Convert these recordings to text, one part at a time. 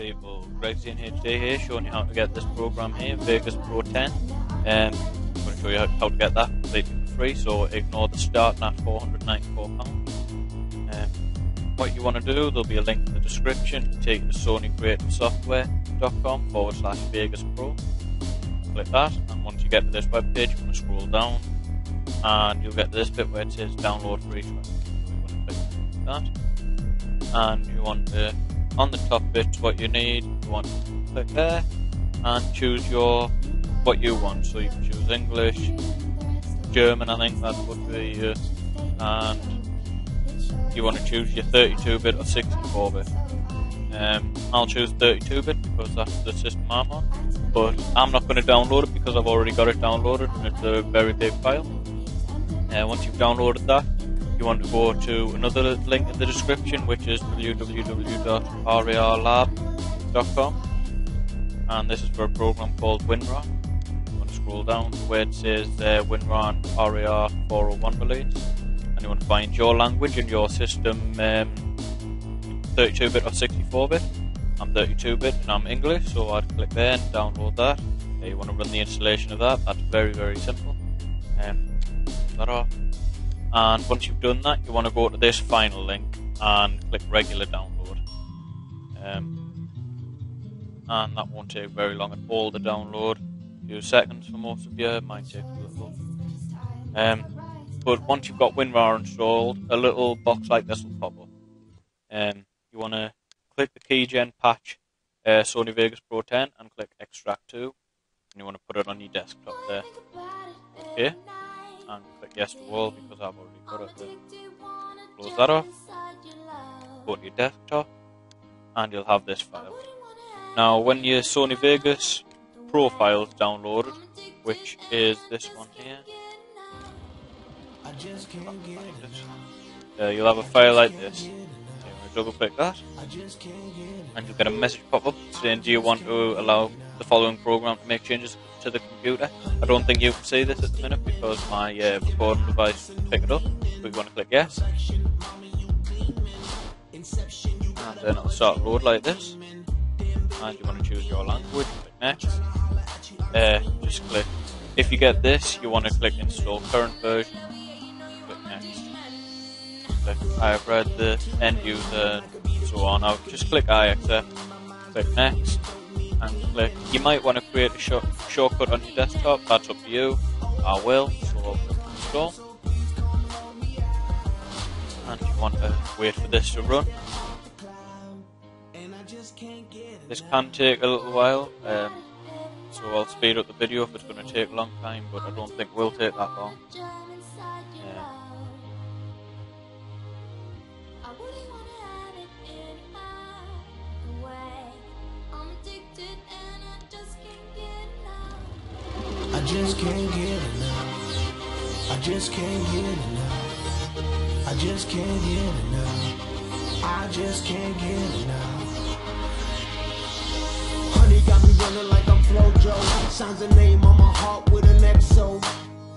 people, Greg HD here, showing you how to get this program here, Vegas Pro 10. Um, I'm going to show you how to get that completely for free, so ignore the start at £494. Um, what you want to do, there'll be a link in the description, take you to sonycreativesoftware.com forward slash Vegas Pro. Click that, and once you get to this web page, you're going to scroll down, and you'll get to this bit where it says download free. So you want to click that and you want to on the top bit what you need you want to click there and choose your what you want. So you can choose English German I think that would be uh, and you want to choose your 32-bit or 64-bit um, I'll choose 32-bit because that's the system I'm on but I'm not going to download it because I've already got it downloaded and it's a very big file. Uh, once you've downloaded that you want to go to another link in the description, which is www.rarlab.com. And this is for a program called WinRAR. You want to scroll down to where it says uh, WinRAR RAR 401 release. And you want to find your language and your system 32-bit um, or 64-bit. I'm 32-bit and I'm English, so I'd click there and download that. You want to run the installation of that. That's very, very simple. Um, that off and once you've done that you want to go to this final link and click regular download. Um, and that won't take very long at all to download. A few seconds for most of you might take a little um, but once you've got WinRAR installed a little box like this will pop up. Um, you want to click the keygen patch uh, Sony Vegas Pro 10 and click extract to and you want to put it on your desktop there. Okay and click yes to all because I've already got it there. Close that off, go to your desktop, and you'll have this file. Now, when your Sony Vegas Pro file is downloaded, which is this one here, uh, you'll have a file like this. Double click that, and you'll get a message pop up saying, Do you want to allow the following program to make changes to the computer. I don't think you can see this at the minute because my uh, recording device pick it up. We want to click yes. And then it'll start load like this. And you want to choose your language, click next. Uh, just click. If you get this, you want to click install current version. I have read the end user and so on. I'll just click I accept. Click next and click. You might want to create a short, shortcut on your desktop, that's up to you. I will, so install. And you want to wait for this to run. This can take a little while, um, so I'll speed up the video if it's going to take a long time, but I don't think it will take that long. Just can't get enough. I just can't get enough. I just can't get enough. I just can't get enough. Honey got me running like I'm Flojo. Signs a name on my heart with an XO.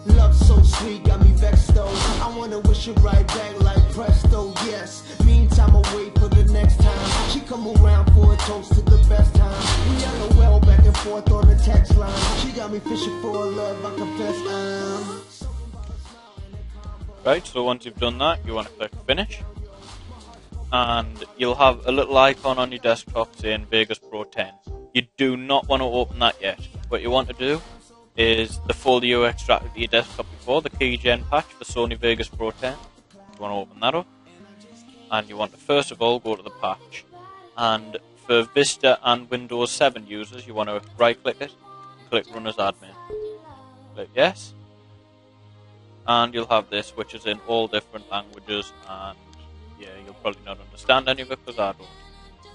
Love so sweet, got me vexed though. I wanna wish it right back like presto, yes. Meantime, I wait for the next time. She come around me fishing for love, I confess I'm. Right, so once you've done that, you want to click finish. And you'll have a little icon on your desktop saying Vegas Pro 10. You do not want to open that yet. What you want to do is the folder you extracted to your desktop before, the keygen patch for Sony Vegas Pro 10. You want to open that up. And you want to first of all go to the patch. And for Vista and Windows 7 users, you want to right click it, click Run as Admin. Click Yes. And you'll have this, which is in all different languages. And yeah, you'll probably not understand any of it because I don't.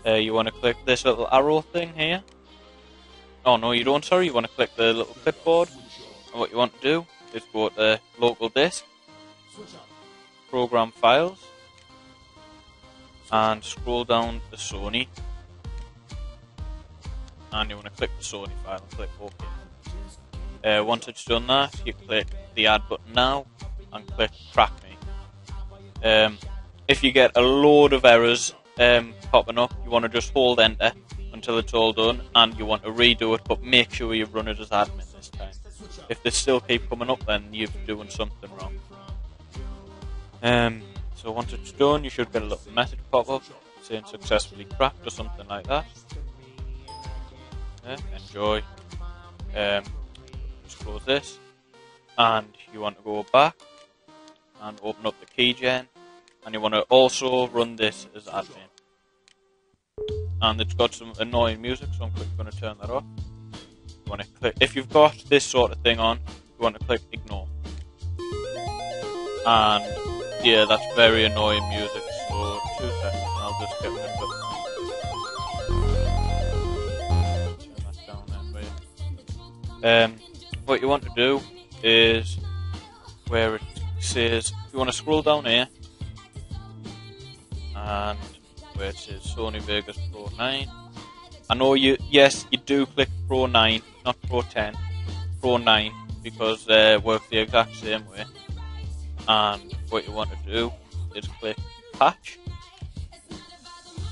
Uh, you want to click this little arrow thing here Oh no, you don't. Sorry, you want to click the little clipboard. And what you want to do is go to local disk, program files, and scroll down to Sony. And you want to click the Sony file and click OK. Uh, once it's done that, you click the add button now and click track me. Um, if you get a load of errors um, popping up, you want to just hold enter until it's all done, and you want to redo it, but make sure you run it as admin this time. If they still keep coming up, then you're doing something wrong. Um, so once it's done, you should get a little message pop up saying successfully cracked or something like that. Enjoy. Um, just close this, and you want to go back and open up the keygen, and you want to also run this as admin. And it's got some annoying music, so I'm going to turn that off. You want to click if you've got this sort of thing on, you want to click ignore. And yeah, that's very annoying music. So two seconds, and I'll just get rid of it. Um, what you want to do is where it says you want to scroll down here and where it says Sony Vegas Pro 9. I know you, yes, you do click Pro 9, not Pro 10, Pro 9 because they work the exact same way. And what you want to do is click Patch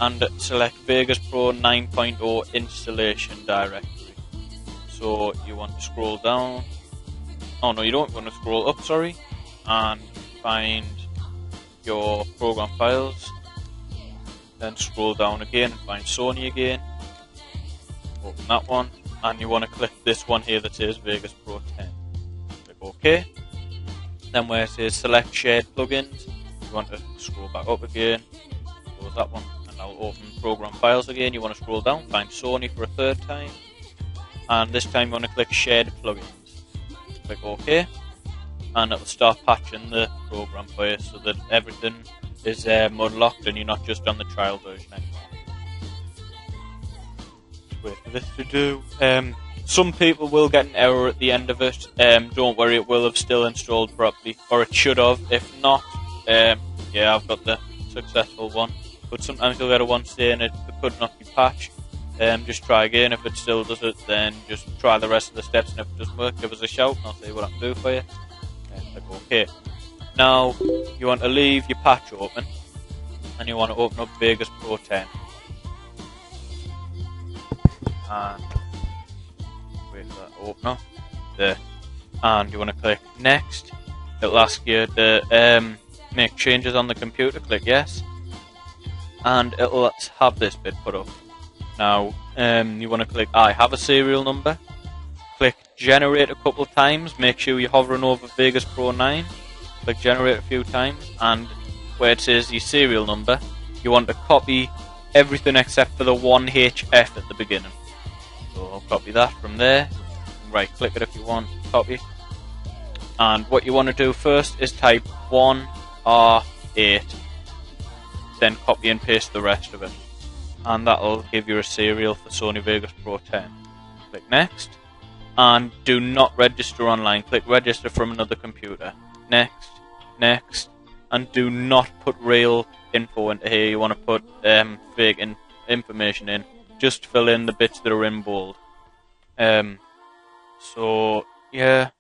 and select Vegas Pro 9.0 installation directory. So you want to scroll down. Oh no, you don't want to scroll up, sorry, and find your program files. Then scroll down again and find Sony again. Open that one, and you want to click this one here that says Vegas Pro 10. Click OK. Then where it says Select Shared Plugins, you want to scroll back up again, close that one, and now open Program Files again. You want to scroll down, find Sony for a third time, and this time you want to click Shared Plugins. Click OK, and it'll start patching the program for you so that everything is um, unlocked and you're not just on the trial version anymore. Wait for this to do. Um, some people will get an error at the end of it. Um, don't worry, it will have still installed properly, or it should have. If not, um, yeah, I've got the successful one. But sometimes you'll get a one saying it could not be patched. Um, just try again. If it still does it, then just try the rest of the steps. And if it doesn't work, give us a shout, and I'll see what I can do for you. And OK. Now you want to leave your patch open, and you want to open up Vegas Pro 10. And wait for that to open up. There. And you want to click Next. It'll ask you to um, make changes on the computer. Click Yes. And it'll have this bit put up. Now, um, you want to click I have a serial number. Click Generate a couple of times. Make sure you're hovering over Vegas Pro 9. Click Generate a few times. And where it says your serial number, you want to copy everything except for the 1HF at the beginning. So I'll copy that from there. Right click it if you want, copy. And what you want to do first is type 1R8, then copy and paste the rest of it. And that'll give you a serial for Sony Vegas Pro 10. Click next. And do not register online. Click register from another computer. Next, next, and do not put real info into here. You want to put um, fake in- information in. Just fill in the bits that are in bold. Um, so yeah,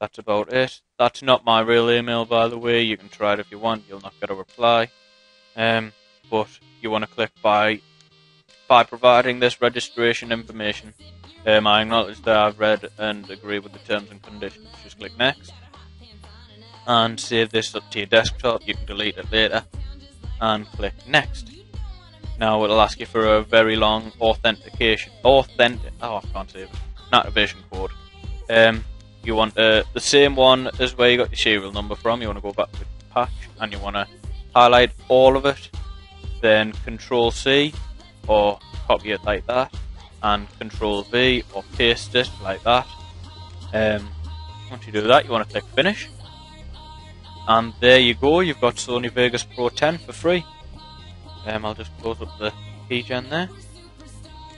that's about it. That's not my real email, by the way. You can try it if you want. You'll not get a reply. Um, but you want to click by by providing this registration information. Um, I acknowledge that I've read and agree with the terms and conditions. Just click next and save this up to your desktop. You can delete it later and click next. Now it'll ask you for a very long authentication. Authentic. Oh, I can't save it. An activation code. Um, you want uh, the same one as where you got your serial number from. You want to go back to patch and you want to highlight all of it. Then Control C or copy it like that, and Control V or paste it like that. Um, once you do that, you want to click Finish. And there you go, you've got Sony Vegas Pro 10 for free. Um, I'll just close up the keygen there.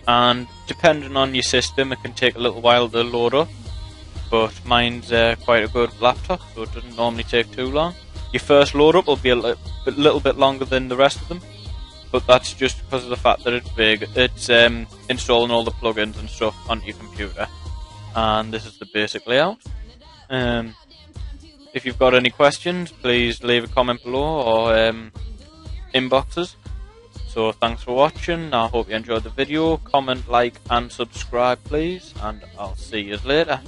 And depending on your system, it can take a little while to load up. But mine's uh, quite a good laptop, so it doesn't normally take too long. Your first load up will be a little bit longer than the rest of them, but that's just because of the fact that it's big. It's um, installing all the plugins and stuff onto your computer, and this is the basic layout. Um, if you've got any questions, please leave a comment below or um, inboxes. So thanks for watching. I hope you enjoyed the video. Comment, like, and subscribe, please. And I'll see you later.